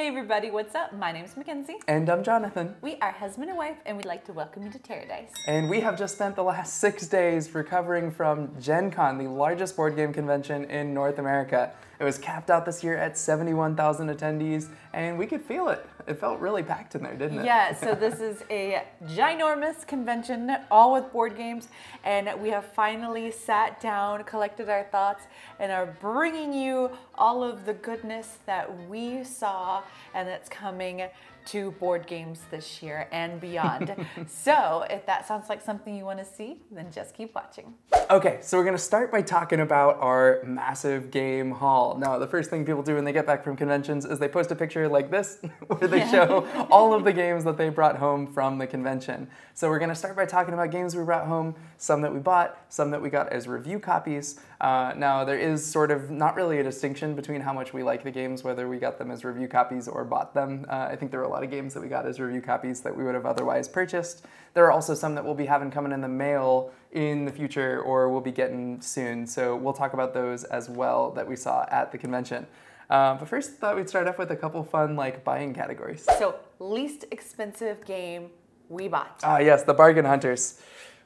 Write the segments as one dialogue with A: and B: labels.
A: Hey everybody, what's up? My name's Mackenzie.
B: And I'm Jonathan.
A: We are husband and wife, and we'd like to welcome you to TerreDice.
B: And we have just spent the last six days recovering from Gen Con, the largest board game convention in North America. It was capped out this year at 71,000 attendees, and we could feel it. It felt really packed in there, didn't it?
A: Yeah, so this is a ginormous convention, all with board games, and we have finally sat down, collected our thoughts, and are bringing you all of the goodness that we saw and that's coming to board games this year and beyond. so if that sounds like something you want to see, then just keep watching.
B: Okay, so we're gonna start by talking about our massive game haul. Now, the first thing people do when they get back from conventions is they post a picture like this, where they yeah. show all of the games that they brought home from the convention. So we're gonna start by talking about games we brought home, some that we bought, some that we got as review copies. Uh, now, there is sort of not really a distinction between how much we like the games, whether we got them as review copies or bought them. Uh, I think there are lot of games that we got as review copies that we would have otherwise purchased. There are also some that we'll be having coming in the mail in the future or we'll be getting soon. So we'll talk about those as well that we saw at the convention. Uh, but first, thought we'd start off with a couple fun like buying categories.
A: So least expensive game we bought.
B: Ah, yes, the bargain hunters.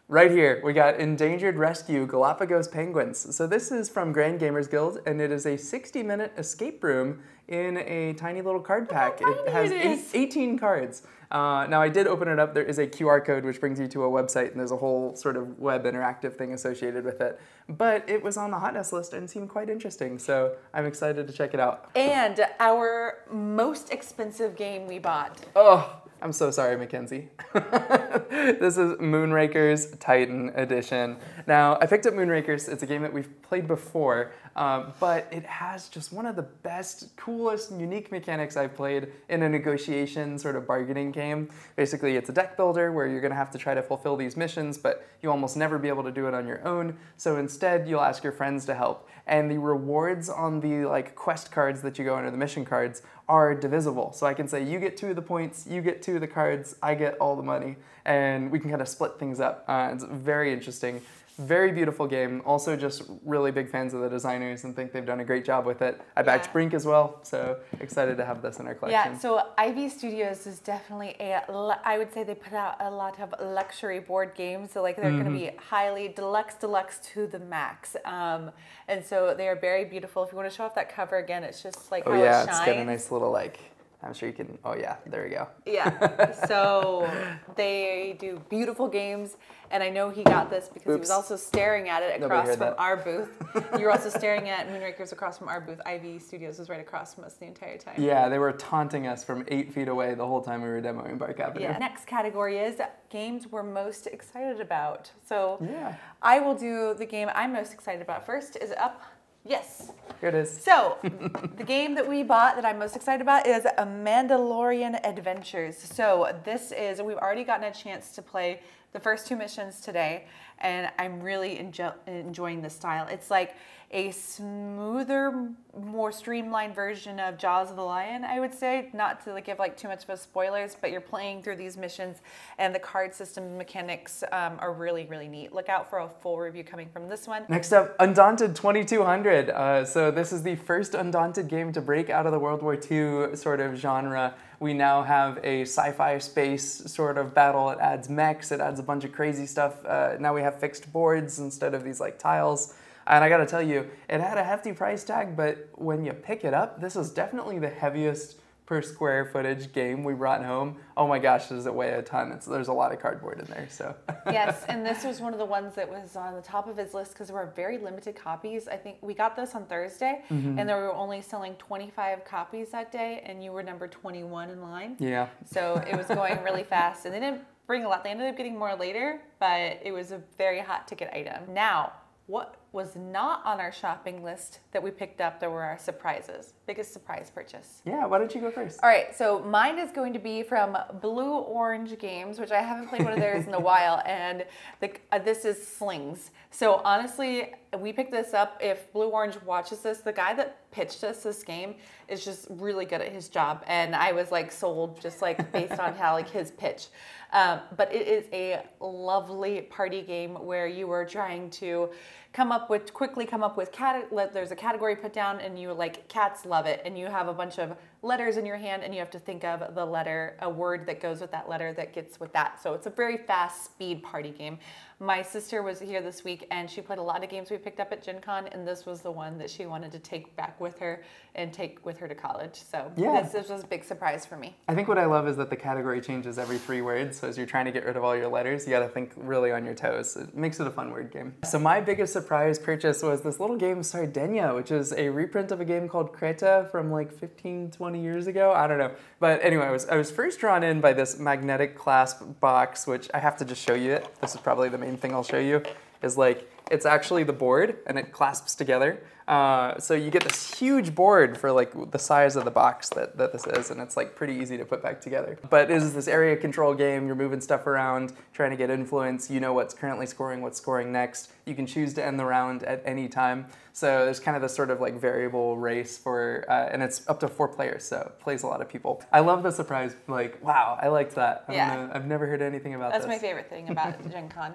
B: Right here, we got Endangered Rescue Galapagos Penguins. So this is from Grand Gamers Guild, and it is a 60-minute escape room in a tiny little card pack.
A: it has
B: it
A: eight,
B: 18 cards. Uh, now I did open it up. There is a QR code which brings you to a website, and there's a whole sort of web interactive thing associated with it. But it was on the hotness list and seemed quite interesting, so I'm excited to check it out.
A: And our most expensive game we bought.
B: Oh, I'm so sorry, Mackenzie. this is Moonrakers Titan Edition. Now, I picked up Moonrakers. It's a game that we've played before, um, but it has just one of the best, coolest, unique mechanics I've played in a negotiation sort of bargaining game. Basically, it's a deck builder where you're going to have to try to fulfill these missions, but you almost never be able to do it on your own. So instead, you'll ask your friends to help. And the rewards on the like quest cards that you go under the mission cards are divisible. So I can say you get two of the points, you get two of the cards, I get all the money, and we can kind of split things up. Uh, it's very interesting. Very beautiful game. Also, just really big fans of the designers and think they've done a great job with it. I backed yeah. Brink as well, so excited to have this in our collection.
A: Yeah, so Ivy Studios is definitely a, I would say they put out a lot of luxury board games. So, like, they're mm-hmm. going to be highly deluxe, deluxe to the max. Um, and so they are very beautiful. If you want to show off that cover again, it's just like
B: oh,
A: how
B: yeah,
A: it shines.
B: it's got a nice little, like, I'm sure you can. Oh yeah, there we go.
A: Yeah. So they do beautiful games, and I know he got this because Oops. he was also staring at it across from that. our booth. you were also staring at Moonrakers across from our booth. Ivy Studios was right across from us the entire time.
B: Yeah, they were taunting us from eight feet away the whole time we were demoing Bark Avenue.
A: Yeah. Next category is games we're most excited about. So yeah. I will do the game I'm most excited about first. Is up Yes.
B: Here it is.
A: So, the game that we bought that I'm most excited about is a Mandalorian Adventures. So, this is, we've already gotten a chance to play the first two missions today, and I'm really enjo enjoying the style. It's like a smoother, more streamlined version of Jaws of the Lion, I would say. Not to like give like too much of a spoilers, but you're playing through these missions and the card system mechanics um, are really, really neat. Look out for a full review coming from this one.
B: Next up, Undaunted 2200. Uh, so this is the first Undaunted game to break out of the World War II sort of genre. We now have a sci-fi space sort of battle. It adds mechs, it adds a bunch of crazy stuff. Uh, now we have fixed boards instead of these like tiles. And I gotta tell you, it had a hefty price tag, but when you pick it up, this is definitely the heaviest per square footage game we brought home. Oh my gosh, does it weigh a ton? It's, there's a lot of cardboard in there. So
A: yes, and this was one of the ones that was on the top of his list because there were very limited copies. I think we got this on Thursday, mm-hmm. and they were only selling 25 copies that day, and you were number 21 in line.
B: Yeah.
A: So it was going really fast, and they didn't bring a lot. They ended up getting more later, but it was a very hot ticket item. Now what was not on our shopping list that we picked up that were our surprises? Biggest surprise purchase.
B: Yeah, why don't you go first?
A: All right, so mine is going to be from Blue Orange Games, which I haven't played one of theirs in a while, and the, uh, this is Slingz. So honestly, we picked this up. If Blue Orange watches this, the guy that pitched us this game is just really good at his job, and I was like sold just like based on how like his pitch. Um, but it is a lovely party game where you are trying to come up with quickly come up with cat. There's a category put down, and you like cats love it, and you have a bunch of letters in your hand, and you have to think of the letter, a word that goes with that letter that gets with that. So it's a very fast speed party game. My sister was here this week, and she played a lot of games we picked up at Gen Con, and this was the one that she wanted to take back with her and take with her to college. So
B: Yeah.
A: this, this was a big surprise for me.
B: I think what I love is that the category changes every three words. So as you're trying to get rid of all your letters, you got to think really on your toes. It makes it a fun word game. So my biggest surprise purchase was this little game Sardegna, which is a reprint of a game called Creta from like 15, 20 years ago. I don't know. But anyway, I was, I was first drawn in by this magnetic clasp box, which I have to just show you it. This is probably the main thing I'll show you. Is like it's actually the board and it clasps together. Uh, so you get this huge board for like the size of the box that, that this is, and it's like pretty easy to put back together. But it is this area control game. You're moving stuff around, trying to get influence. You know what's currently scoring, what's scoring next. You can choose to end the round at any time. So there's kind of this sort of like variable race for, uh, and it's up to four players, so it plays a lot of people. I love the surprise. Like, wow, I liked that. I'm
A: Yeah.
B: gonna- I've never heard anything about that.
A: That's
B: this.
A: my favorite thing about Gen Con.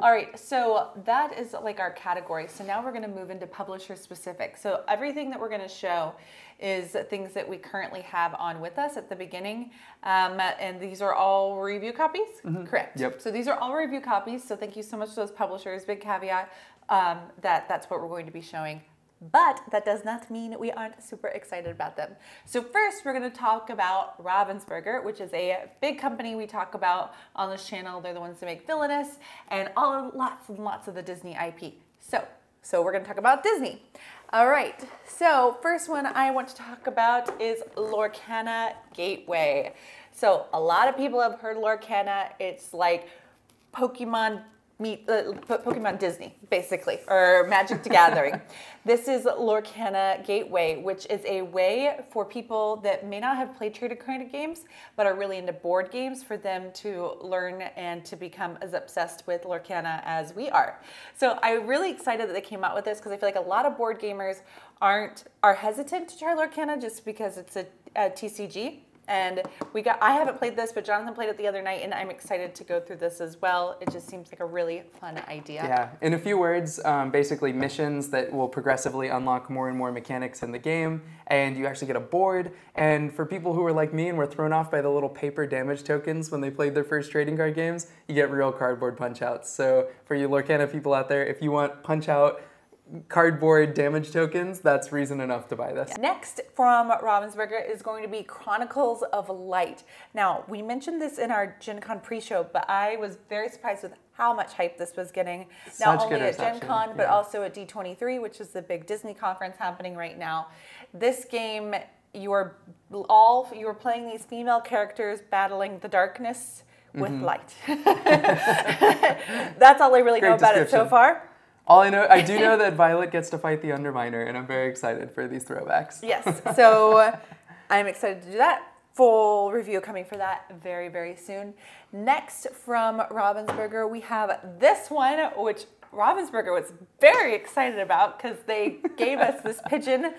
A: All right, so that is like our category. So now we're going to move into publisher specific. So everything that we're going to show is things that we currently have on with us at the beginning. Um, and these are all review copies? Correct.
B: Mm-hmm. Yep.
A: So these are all review copies. So thank you so much to those publishers. Big caveat um, that that's what we're going to be showing. But that does not mean we aren't super excited about them. So first, we're going to talk about Ravensburger, which is a big company we talk about on this channel. They're the ones that make Villainous and all lots and lots of the Disney IP. So, so we're going to talk about Disney. All right. So first one I want to talk about is Lorcana Gateway. So a lot of people have heard Lorcana. It's like Pokemon meet uh, Pokemon Disney, basically, or Magic the Gathering. This is Lorcana Gateway, which is a way for people that may not have played trading card games, but are really into board games, for them to learn and to become as obsessed with Lorcana as we are. So I'm really excited that they came out with this because I feel like a lot of board gamers aren't are hesitant to try Lorcana just because it's a, a TCG. And we got I haven't played this, but Jonathan played it the other night, and I'm excited to go through this as well. It just seems like a really fun idea.
B: Yeah, in a few words, um, basically missions that will progressively unlock more and more mechanics in the game, and you actually get a board. And for people who are like me and were thrown off by the little paper damage tokens when they played their first trading card games, you get real cardboard punch outs. So for you Lorcana people out there, if you want punch out cardboard damage tokens, that's reason enough to buy this.
A: Next from Ravensburger is going to be Chronicles of Light. Now, we mentioned this in our Gen Con pre-show, but I was very surprised with how much hype this was getting. Not
B: Such
A: only at Gen Con, but
B: yeah.
A: also at D23, which is the big Disney conference happening right now. This game, you are all you are playing these female characters battling the darkness with
B: Mm-hmm.
A: light. That's all I really know about it so far.
B: All I know, I do know that Violet gets to fight the Underminer, and I'm very excited for these throwbacks.
A: Yes. So I'm excited to do that. Full review coming for that very, very soon. Next from Ravensburger, we have this one, which Ravensburger was very excited about because they gave us this pigeon,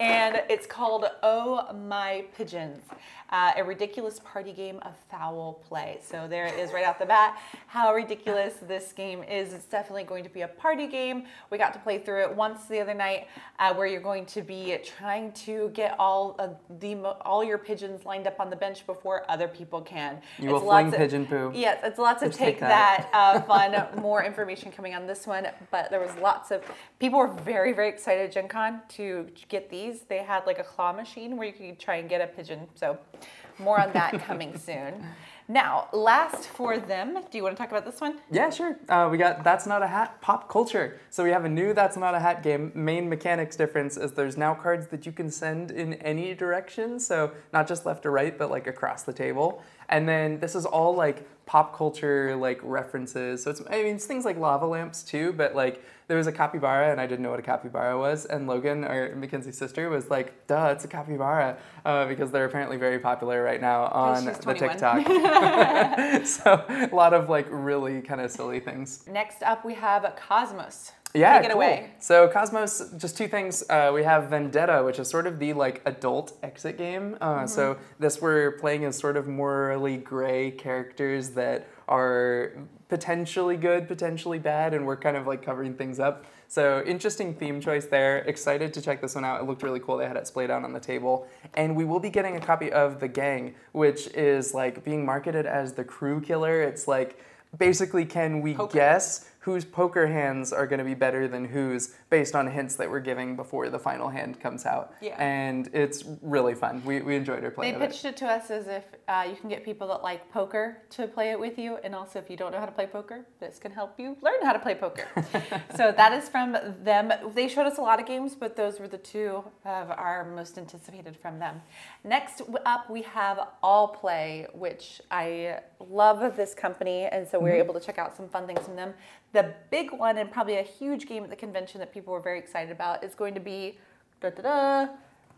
A: and it's called Oh My Pigeons, uh, a ridiculous party game of foul play. So there it is right off the bat, how ridiculous this game is. It's definitely going to be a party game. We got to play through it once the other night, uh, where you're going to be trying to get all of the all your pigeons lined up on the bench before other people can.
B: You will
A: lots
B: fling
A: of-
B: pigeon poo.
A: Yes, it's lots of
B: take
A: take
B: that.
A: that, uh, fun. More information coming on this one, but there was lots of people were very very excited at Gen Con to get these. They had like a claw machine where you could try and get a pigeon. So more on that coming soon. Now, last for them, do you want to talk about this one?
B: Yeah, sure. Uh, we got That's Not a Hat pop culture. So we have a new That's Not a Hat game. Main mechanics difference is there's now cards that you can send in any direction. So not just left or right, but like across the table. And then this is all like pop culture like references. So it's I mean it's things like lava lamps too, but like there was a capybara and I didn't know what a capybara was. And Logan, or Mackenzie's sister, was like, duh, it's a capybara. Uh, because they're apparently very popular right now on the TikTok. so a lot of like really kind of silly things.
A: Next up, we have Kosmos.
B: Yeah,
A: Take it
B: cool.
A: away.
B: So Kosmos, just two things. Uh, we have Vendetta, which is sort of the like adult exit game. Uh,
A: Mm-hmm.
B: So this we're playing as sort of morally gray characters that are potentially good, potentially bad, and we're kind of like covering things up. So interesting theme choice there. Excited to check this one out. It looked really cool. They had it splayed out on the table. And we will be getting a copy of The Gang, which is like being marketed as the crew killer. It's like basically can we
A: Poker.
B: guess whose poker hands are going to be better than whose based on hints that we're giving before the final hand comes out.
A: Yeah.
B: And it's really fun. We, we enjoyed our play
A: They
B: of it.
A: pitched it to us as if uh, you can get people that like poker to play it with you, and also if you don't know how to play poker, this can help you learn how to play poker. so that is from them. They showed us a lot of games, but those were the two of our most anticipated from them. Next up, we have Allplay, which I love this company, and so we were able to check out some fun things from them. The big one, and probably a huge game at the convention that people were very excited about, is going to be. Da, da, da,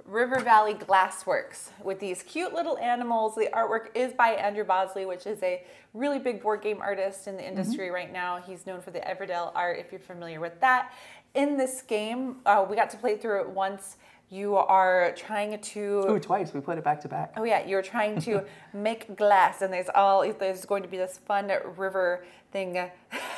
A: River Valley Glassworks with these cute little animals. The artwork is by Andrew Bosley, which is a really big board game artist in the industry right now. He's known for the Everdell art, if you're familiar with that. In this game, uh, we got to play through it once. You are trying to
B: Ooh, twice. We put it back to back.
A: Oh yeah, you're trying to make glass, and there's all there's going to be this fun river thing,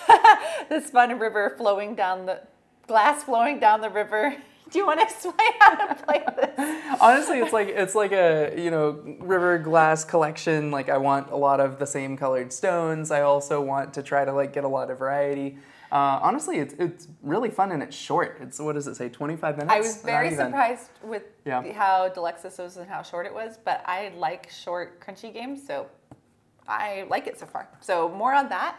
A: this fun river flowing down the glass flowing down the river. Do you want to explain how to play this?
B: Honestly, it's like it's like a you know river glass collection. Like I want a lot of the same colored stones. I also want to try to like get a lot of variety. Uh, honestly, it's it's really fun and it's short. It's what does it say? Twenty five minutes.
A: I was very surprised with
B: Yeah.
A: how deluxe this was and how short it was, but I like short, crunchy games, so I like it so far. So more on that.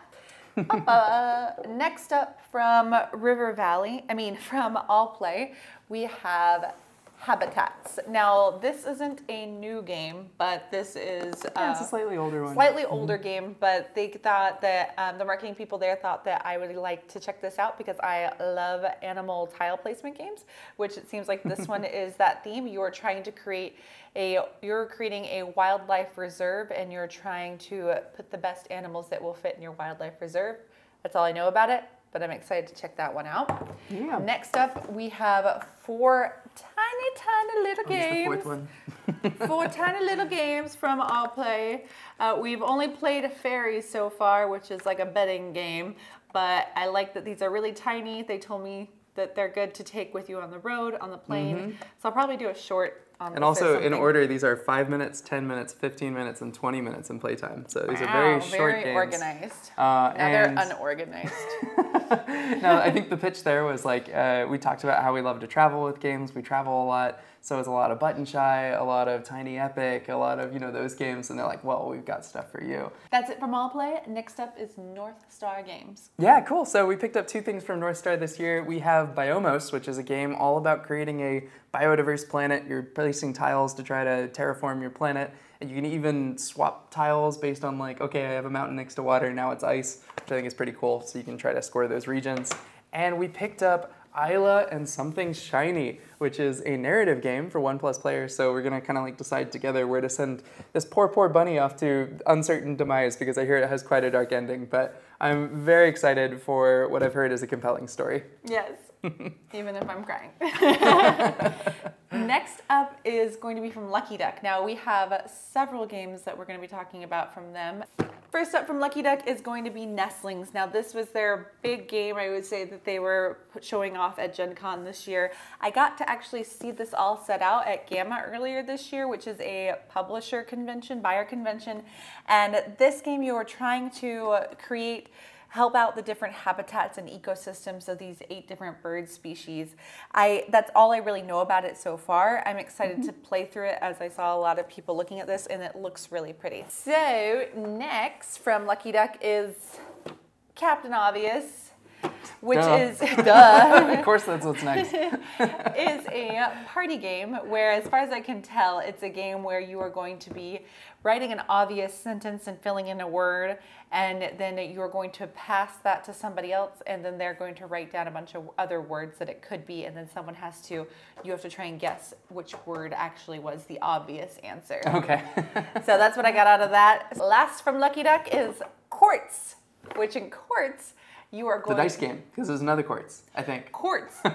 A: Uh, next up from River Valley, I mean from Allplay, we have Habitats. Now this isn't a new game, but this is
B: Yeah, it's
A: uh,
B: a slightly older one.
A: slightly older game, but they thought that um, the marketing people there thought that I would like to check this out because I love animal tile placement games, which it seems like this one is that theme. You are trying to create a, you're creating a wildlife reserve and you're trying to put the best animals that will fit in your wildlife reserve. That's all I know about it, but I'm excited to check that one out.
B: Yeah.
A: Next up, we have four tiny, tiny little games
B: fourth one?
A: four tiny little games from Allplay. Uh, we've only played a fairy so far, which is like a betting game, but I like that these are really tiny. They told me that they're good to take with you on the road, on the plane. So I'll probably do a short.
B: And also in order, these are five minutes, ten minutes, fifteen minutes, and twenty minutes in playtime. So these are
A: Wow,
B: very short
A: very
B: games.
A: organized.
B: Uh,
A: now they're unorganized.
B: no, I think the pitch there was like uh, we talked about how we love to travel with games. We travel a lot, so it's a lot of Button Shy, a lot of Tiny Epic, a lot of you know those games. And they're like, well, we've got stuff for you.
A: That's it from Allplay. Next up is North Star Games.
B: Yeah, cool. So we picked up two things from North Star this year. We have Biomos, which is a game all about creating a biodiverse planet. You're placing tiles to try to terraform your planet. And you can even swap tiles based on like, okay, I have a mountain next to water, now it's ice, which I think is pretty cool. So you can try to score those regions. And we picked up Isla and Something Shiny, which is a narrative game for one plus players. So we're gonna kind of like decide together where to send this poor, poor bunny off to uncertain demise because I hear it has quite a dark ending. But I'm very excited for what I've heard is a compelling story.
A: Yes, even if I'm crying. Next up is going to be from Lucky Duck. Now we have several games that we're going to be talking about from them. First up from Lucky Duck is going to be Nestlings. Now this was their big game, I would say, that they were showing off at Gen Con this year. I got to actually see this all set out at GAMA earlier this year, which is a publisher convention, buyer convention. And this game you are trying to create help out the different habitats and ecosystems of these eight different bird species. I that's all I really know about it so far. I'm excited mm-hmm. to play through it as I saw a lot of people looking at this and it looks really pretty. So next from Lucky Duck is Captain Obvious, which
B: Duh.
A: is duh
B: of course, that's what's next.
A: is a party game where, as far as I can tell, it's a game where you are going to be writing an obvious sentence and filling in a word, and then you are going to pass that to somebody else, and then they're going to write down a bunch of other words that it could be, and then someone has to, you have to try and guess which word actually was the obvious answer.
B: Okay.
A: So that's what I got out of that. Last from Lucky Duck is Quartz, which in Quartz, you are
B: the dice game, because there's another quartz, I think.
A: Quartz.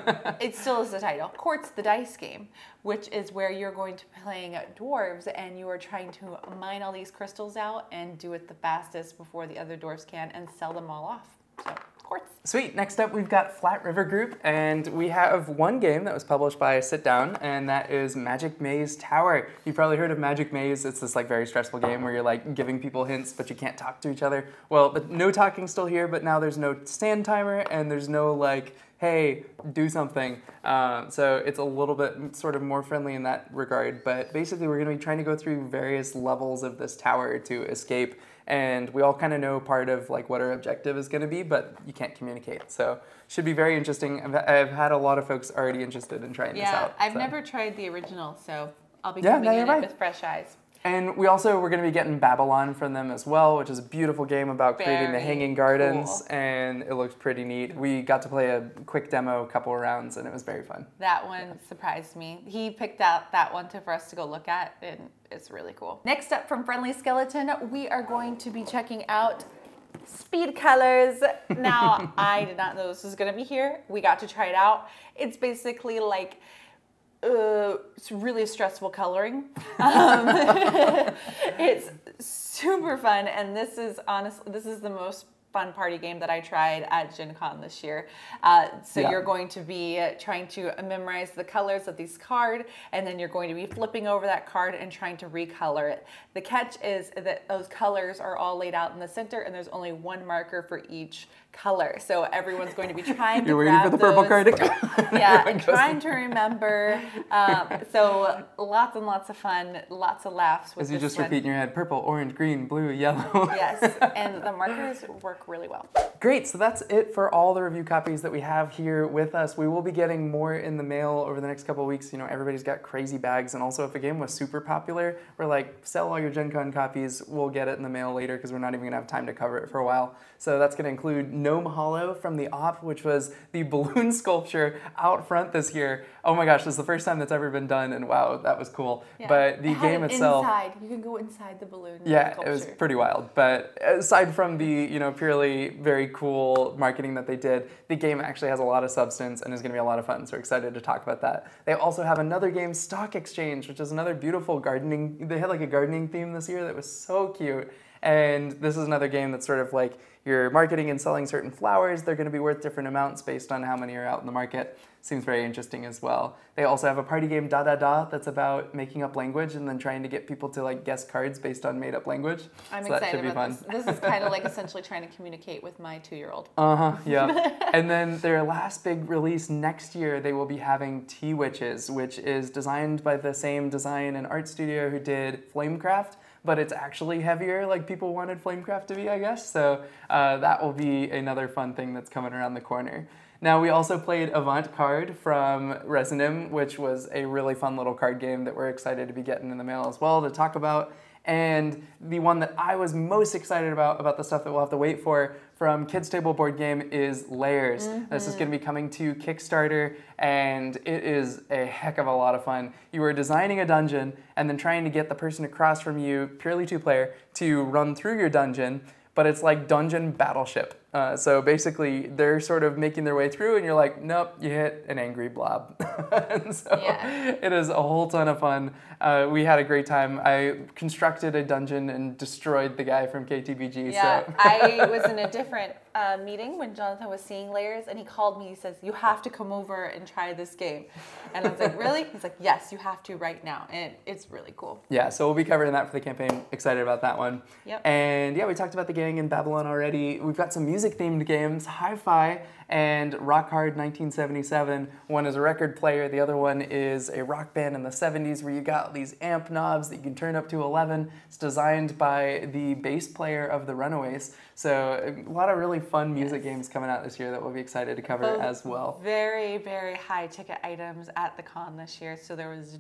A: it still is the title. Quartz, the dice game, which is where you're going to be playing dwarves and you are trying to mine all these crystals out and do it the fastest before the other dwarves can and sell them all off. So,
B: Sweet. Next up, we've got Flat River Group, and we have one game that was published by Sit Down, and that is Magic Maze Tower. You've probably heard of Magic Maze. It's this like very stressful game where you're like giving people hints, but you can't talk to each other. Well, but no talking still here, but now there's no stand timer, and there's no like hey, do something. Uh, so it's a little bit sort of more friendly in that regard. But basically, we're going to be trying to go through various levels of this tower to escape. And we all kind of know part of like what our objective is going to be, but you can't communicate. So should be very interesting. I've, I've had a lot of folks already interested in trying
A: yeah,
B: this out.
A: Yeah, I've
B: so.
A: never tried the original, so I'll be
B: Yeah,
A: coming
B: no,
A: in
B: right.
A: with fresh eyes.
B: And we also we're going to be getting Babylon from them as well, which is a beautiful game about creating the hanging gardens,
A: cool.
B: and it looks pretty neat. We got to play a quick demo, a couple of rounds, and it was very fun.
A: That one surprised me. He picked out that one to, for us to go look at, and it's really cool. Next up from Friendly Skeleton, we are going to be checking out Speed Colors. Now, I did not know this was going to be here. We got to try it out. It's basically like uh, it's really stressful coloring. Um, it's super fun, and this is honestly this is the most fun party game that I tried at Gen Con this year. Uh, so
B: Yeah.
A: you're going to be trying to memorize the colors of these card, and then you're going to be flipping over that card and trying to recolor it. The catch is that those colors are all laid out in the center, and there's only one marker for each color. So everyone's going to be trying to
B: You're waiting for the purple
A: those-
B: card to go.
A: yeah, and trying to remember. Um, so lots and lots of fun, lots of laughs with
B: As you just
A: one.
B: repeat in your head, purple, orange, green, blue, yellow.
A: Yes, and the markers work really well.
B: Great, so that's it for all the review copies that we have here with us. We will be getting more in the mail over the next couple of weeks. You know, everybody's got crazy bags, and also if a game was super popular, we're like, sell all your Gen Con copies, we'll get it in the mail later because we're not even gonna have time to cover it for a while. So that's gonna include Gnome Hollow from the OP, which was the balloon sculpture out front this year. Oh my gosh, this is the first time that's ever been done, and wow, that was cool.
A: Yeah.
B: But the
A: It
B: game itself.
A: Inside, you can go inside the balloon.
B: Yeah, it was pretty wild. But aside from the you know purely very cool marketing that they did, the game actually has a lot of substance and is going to be a lot of fun. So we're excited to talk about that. They also have another game, Stock Exchange, which is another beautiful gardening. They had like a gardening theme this year that was so cute. And this is another game that's sort of like you're marketing and selling certain flowers. They're going to be worth different amounts based on how many are out in the market. Seems very interesting as well. They also have a party game, Da Da Da, that's about making up language and then trying to get people to like guess cards based on made up language.
A: I'm
B: so
A: excited
B: be
A: about
B: fun.
A: this. This is kind of like essentially trying to communicate with my two-year-old.
B: Uh huh. Yeah. and then their last big release next year, they will be having Tea Witches, which is designed by the same design and art studio who did Flamecraft, but it's actually heavier, like people wanted Flamecraft to be, I guess. So uh, that will be another fun thing that's coming around the corner. Now, we also played Avant Carde from Resonym, which was a really fun little card game that we're excited to be getting in the mail as well to talk about. And the one that I was most excited about, about the stuff that we'll have to wait for from Kids Table Board Game is Layers. This is mm-hmm. going to be coming to Kickstarter, and it is a heck of a lot of fun. You are designing a dungeon and then trying to get the person across from you, purely two player, to run through your dungeon, but it's like dungeon battleship. Uh, so basically, they're sort of making their way through, and you're like, nope, you hit an angry blob. and so
A: Yeah.
B: it is a whole ton of fun. Uh, we had a great time. I constructed a dungeon and destroyed the guy from KTBG.
A: Yeah,
B: so
A: I was in a different uh, meeting when Jonathan was seeing layers, and he called me. He says, "You have to come over and try this game." And I was like, "Really?" He's like, "Yes, you have to right now," and it, it's really cool.
B: yeah, so we'll be covering that for the campaign. Excited about that one.
A: Yep.
B: And yeah, we talked about the gang in Babylon already. We've got some music themed games, Hi-Fi and Rock Hard 1977. One is a record player, the other one is a rock band in the 70s where you got these amp knobs that you can turn up to 11. It's designed by the bass player of the Runaways. So a lot of really fun music
A: Yes.
B: games coming out this year that we'll be excited to cover
A: Both
B: as well.
A: Very, very high ticket items at the con this year, so there was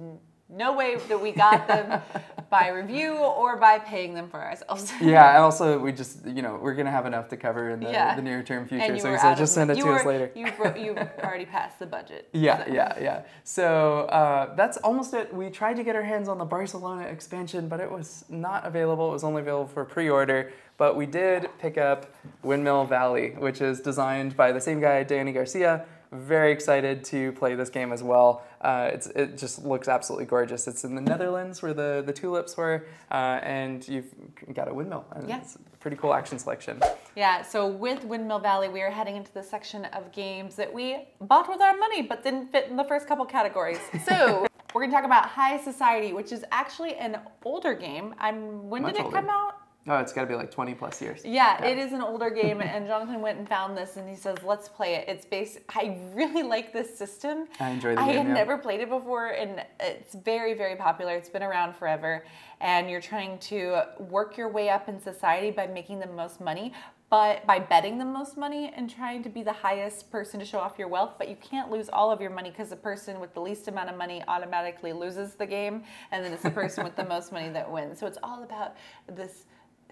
A: no way that we got them by review or by paying them for ourselves.
B: Yeah, and also we just, you know, we're gonna have enough to cover in the,
A: Yeah.
B: the near term future. so we said just send it to us later.
A: You bro- you already passed the budget.
B: Yeah,
A: so.
B: yeah, yeah. So uh, that's almost it. We tried to get our hands on the Barcelona expansion, but it was not available. It was only available for pre-order. But we did pick up Windmill Valley, which is designed by the same guy, Dani Garcia. Very excited to play this game as well. Uh, it's, it just looks absolutely gorgeous. It's in the Netherlands where the, the tulips were, uh, and you've got a windmill. And
A: Yeah.
B: It's a pretty cool action selection.
A: Yeah, so with Windmill Valley, we are heading into the section of games that we bought with our money but didn't fit in the first couple categories. So we're gonna talk about High Society, which is actually an older game. I'm when
B: Much
A: did it
B: older.
A: come out?
B: Oh, it's got to be like 20 plus years.
A: Yeah, it is an older game, and Jonathan went and found this, and he says, "Let's play it." It's based. I really like this system.
B: I enjoy the
A: I
B: game,
A: had
B: yeah.
A: never played it before, and it's very, very popular. It's been around forever, and you're trying to work your way up in society by making the most money. But by betting the most money and trying to be the highest person to show off your wealth, but you can't lose all of your money because the person with the least amount of money automatically loses the game, and then it's the person with the most money that wins. So it's all about this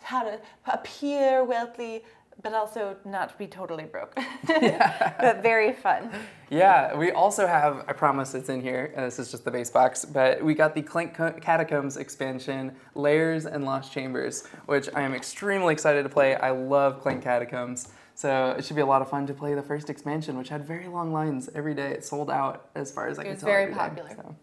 A: how to appear wealthy, but also not be totally broke. but very fun.
B: Yeah, we also have, I promise it's in here, uh, this is just the base box, but we got the Clank Catacombs expansion, Layers and Lost Chambers, which I am extremely excited to play. I love Clank Catacombs. So it should be a lot of fun to play the first expansion, which had very long lines every day. It sold out as far as I
A: It
B: can
A: was
B: tell.
A: very
B: every day,
A: popular.
B: so.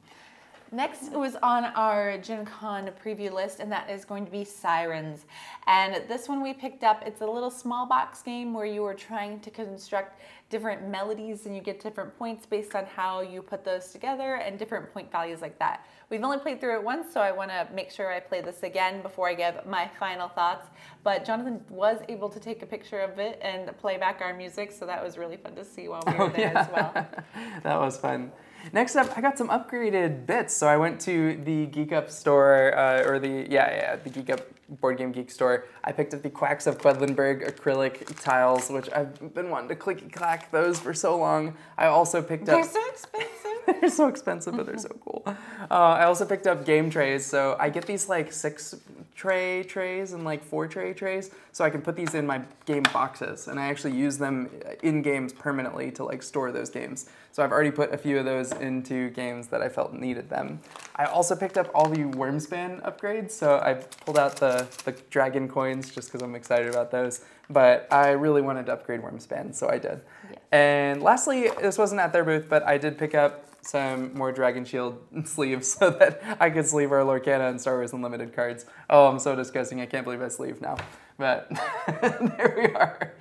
A: Next was on our Gen Con preview list, and that is going to be Sirens. And this one we picked up. It's a little small box game where you are trying to construct different melodies and you get different points based on how you put those together and different point values like that. We've only played through it once, so I want to make sure I play this again before I give my final thoughts. But Jonathan was able to take a picture of it and play back our music, so that was really fun to see while we were
B: Oh,
A: there
B: yeah.
A: as well.
B: that was fun. Next up, I got some upgraded bits. So I went to the Geek Up store, uh, or the, yeah, yeah, the Geek Up Board Game Geek store. I picked up the Quacks of Quedlinburg acrylic tiles, which I've been wanting to clicky clack those for so long. I also picked
A: They're
B: up.
A: so expensive.
B: they're so expensive, but they're so cool. Uh, I also picked up game trays, so I get these like six tray trays and like four tray trays, so I can put these in my game boxes, and I actually use them in games permanently to like store those games. So I've already put a few of those into games that I felt needed them. I also picked up all the Wyrmspan upgrades, so I pulled out the, the dragon coins just because I'm excited about those. But I really wanted to upgrade Wyrmspan, so I did.
A: Yes.
B: And lastly, this wasn't at their booth, but I did pick up some more Dragon Shield sleeves so that I could sleeve our Lorcana and Star Wars Unlimited cards. Oh, I'm so disgusting. I can't believe I sleeve now. But there we are.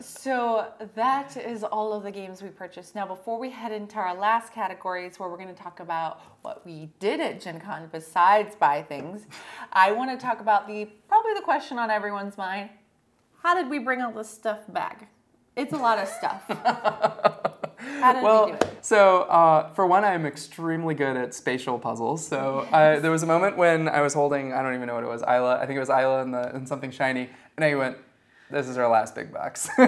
A: So that is all of the games we purchased. Now, before we head into our last categories where we're going to talk about what we did at Gen Con besides buy things, I want to talk about the probably the question on everyone's mind. How did we bring all this stuff back? It's a lot of stuff. How did we do
B: Well,
A: it?
B: so uh, for one, I'm extremely good at spatial puzzles. So I, there was a moment when I was holding, I don't even know what it was, Isla. I think it was Isla and, the, and something shiny. And I went, this is our last big box.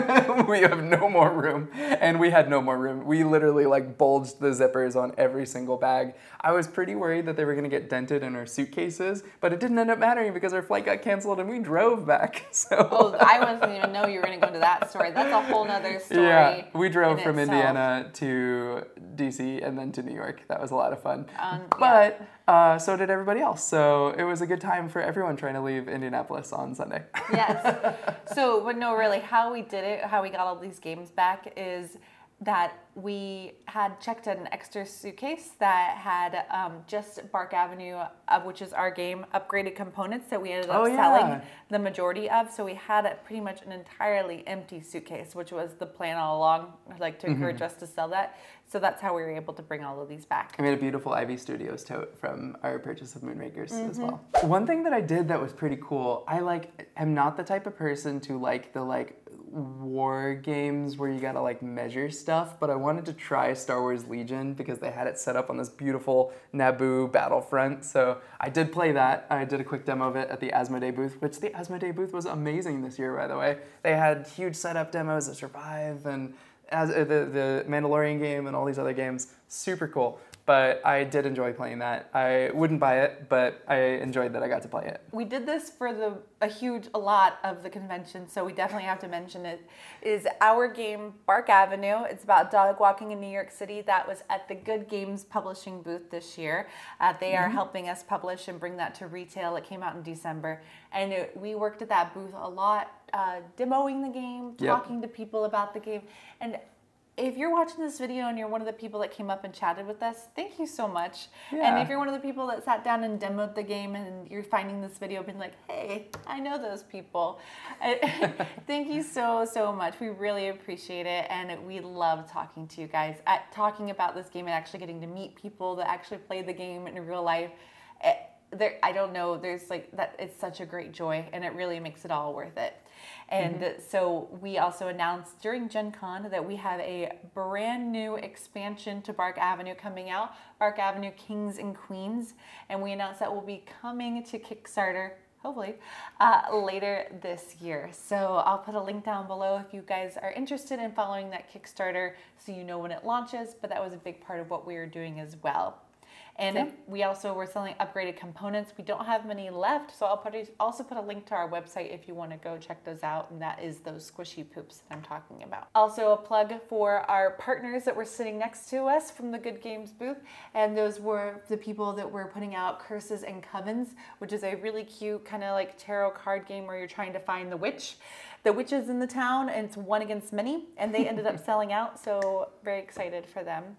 B: we have no more room. And we had no more room. We literally like bulged the zippers on every single bag. I was pretty worried that they were gonna get dented in our suitcases, but it didn't end up mattering because our flight got canceled and we drove back. So
A: Oh, I wasn't even know you were going to go into that story. That's a whole nother story.
B: Yeah, we drove
A: in
B: from
A: itself.
B: Indiana to DC and then to New York. That was a lot of fun.
A: Um,
B: but uh, so did everybody else. So it was a good time for everyone trying to leave Indianapolis on Sunday.
A: yes. So, but no, really, how we did it, how we got all these games back is that we had checked an extra suitcase that had um, just Bark Avenue, uh, which is our game, upgraded components that we ended up
B: Oh,
A: selling
B: yeah.
A: the majority of. So we had a, pretty much an entirely empty suitcase, which was the plan all along, like to encourage
B: Mm-hmm.
A: us to sell that. So that's how we were able to bring all of these back.
B: I made a beautiful Ivy Studios tote from our purchase of Moonrakers as
A: Mm-hmm.
B: well. One thing that I did that was pretty cool, I like am not the type of person to like the like war games where you gotta like measure stuff, but I wanted to try Star Wars Legion because they had it set up on this beautiful Naboo battlefront. So I did play that. I did a quick demo of it at the Asmodee booth, which the Asmodee booth was amazing this year, by the way. They had huge setup demos of Survive and as uh, the the Mandalorian game and all these other games, super cool. But I did enjoy playing that. I wouldn't buy it, but I enjoyed that I got to play it.
A: we did this for the a huge a lot of the convention, so we definitely have to mention it. Is our game Bark Avenue? It's about dog walking in New York City. That was at the Good Games Publishing booth this year. Uh, they are helping us publish and bring that to retail. It came out in December, and it, we worked at that booth a lot, uh, demoing the game,
B: Yep.
A: talking to people about the game, and if you're watching this video and you're one of the people that came up and chatted with us, thank you so much. And if you're one of the people that sat down and demoed the game and you're finding this video being like, hey, I know those people. Thank you so, so much. We really appreciate it. And we love talking to you guys, at talking about this game and actually getting to meet people that actually play the game in real life. Eh, There, I don't know. There's like that. It's such a great joy, and it really makes it all worth it. And so we also announced during Gen Con that we have a brand new expansion to Bark Avenue coming out, Bark Avenue Kings and Queens. And we announced that we'll be coming to Kickstarter, hopefully, uh, later this year. So I'll put a link down below if you guys are interested in following that Kickstarter so you know when it launches. But that was a big part of what we were doing as well. And
B: Yeah.
A: we also were selling upgraded components. We don't have many left, so I'll put also put a link to our website if you want to go check those out. And that is those squishy poops that I'm talking about. Also, a plug for our partners that were sitting next to us from the Good Games booth, and those were the people that were putting out Curses and Covens, which is a really cute kind of like tarot card game where you're trying to find the witch. The witches in the town, and it's one against many, and they ended up selling out. So very excited for them.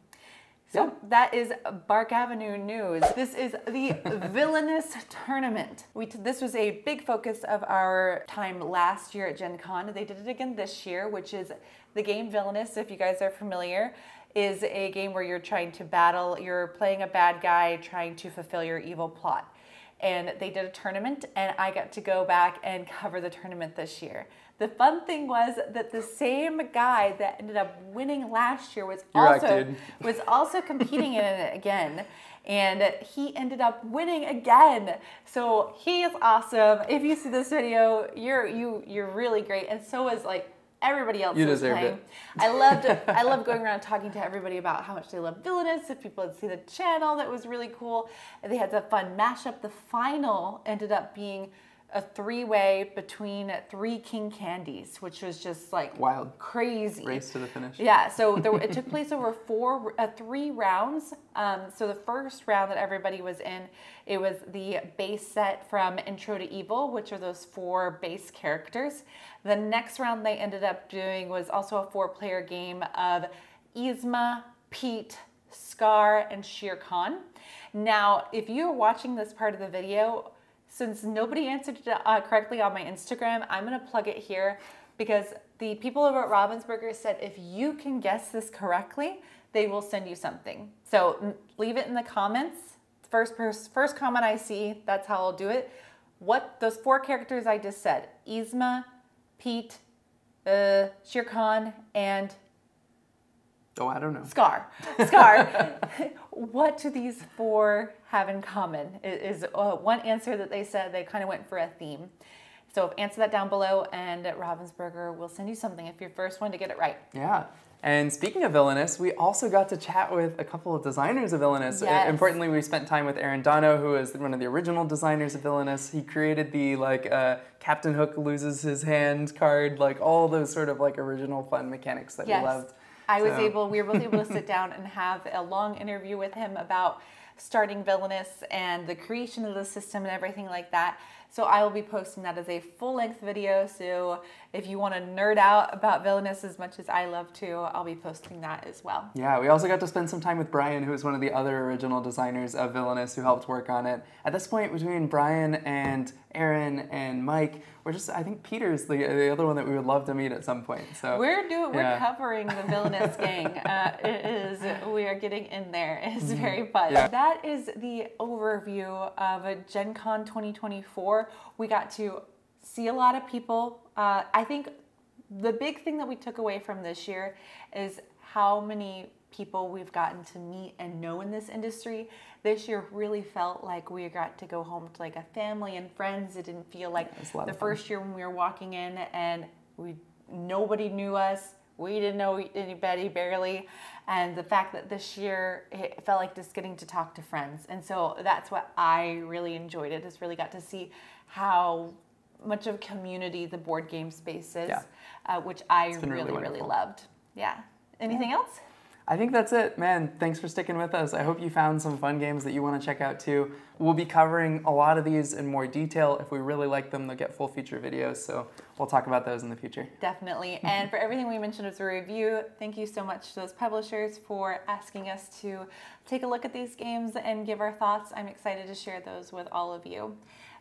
A: So
B: Yeah.
A: that is Bark Avenue news. This is the Villainous Tournament. We this was a big focus of our time last year at Gen Con. They did it again this year, which is the game Villainous, if you guys are familiar, is a game where you're trying to battle, you're playing a bad guy trying to fulfill your evil plot. And they did a tournament, and I got to go back and cover the tournament this year. The fun thing was that the same guy that ended up winning last year was
B: You're
A: also was also competing in it again. And he ended up winning again. So he is awesome. If you see this video, you're you you're really great. And so is like everybody else
B: You
A: was playing.
B: it.
A: I loved I love going around talking to everybody about how much they love Villainous. If people had seen the channel, that was really cool. And they had a fun mashup. The final ended up being a three-way between three King Candies, which was just like
B: Wild.
A: crazy.
B: Race to the finish.
A: Yeah, so there, it took place over four, uh, three rounds. Um, so the first round that everybody was in, it was the base set from Intro to Evil, which are those four base characters. The next round they ended up doing was also a four-player game of Yzma, Pete, Scar, and Shere Khan. Now, if you're watching this part of the video, since nobody answered it uh, correctly on my Instagram, I'm gonna plug it here because the people over at Ravensburger said if you can guess this correctly, they will send you something. So leave it in the comments. First, first comment I see, that's how I'll do it. What those four characters I just said: Yzma, Pete, uh, Shere Khan, and
B: I don't know.
A: Scar. Scar. what do these four have in common? Is uh, one answer that they said they kind of went for a theme. So answer that down below, and Ravensburger will send you something if you're first one to get it right.
B: Yeah. And speaking of Villainous, we also got to chat with a couple of designers of Villainous.
A: Yes.
B: Importantly, we spent time with Aaron Dono, who is one of the original designers of Villainous. He created the like uh, Captain Hook loses his hand card, like all those sort of like original fun mechanics that
A: Yes.
B: we loved.
A: I was
B: So-
A: able, we were both able to sit down and have a long interview with him about starting Villainous and the creation of the system and everything like that. So I will be posting that as a full length video. So if you want to nerd out about Villainous as much as I love to, I'll be posting that as well.
B: Yeah, we also got to spend some time with Brian, who is one of the other original designers of Villainous, who helped work on it. At this point, between Brian and Aaron and Mike, we're just, I think Peter's the, the other one that we would love to meet at some point. So
A: We're doing, we're covering the villainous gang. Uh, it is, we are getting in there. It's very fun.
B: Mm-hmm. Yeah.
A: That is the overview of Gen Con 2024. We got to see a lot of people. Uh, I think the big thing that we took away from this year is how many people we've gotten to meet and know in this industry. This year really felt like we got to go home to like a family and friends. It didn't feel like
B: was a lot
A: the first year when we were walking in and we nobody knew us. We didn't know anybody barely. And the fact that this year it felt like just getting to talk to friends. And so that's what I really enjoyed it. Just really got to see how much of community the board game space is,
B: Yeah.
A: uh, which I really,
B: really
A: really, loved. Yeah. Anything else?
B: I think that's it, man. Thanks for sticking with us. I hope you found some fun games that you want to check out too. We'll be covering a lot of these in more detail. If we really like them, they'll get full feature videos, so we'll talk about those in the future.
A: Definitely. and for everything we mentioned as a review, thank you so much to those publishers for asking us to take a look at these games and give our thoughts. I'm excited to share those with all of you.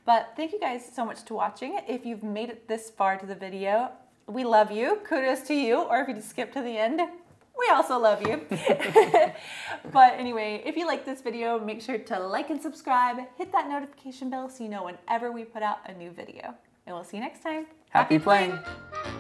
A: But thank you guys so much to watching. If you've made it this far to the video, we love you. Kudos to you. Or if you just skip to the end, we also love you. but anyway, if you like this video, make sure to like and subscribe, hit that notification bell so you know whenever we put out a new video. And we'll see you next time.
B: Happy, Happy playing. playing.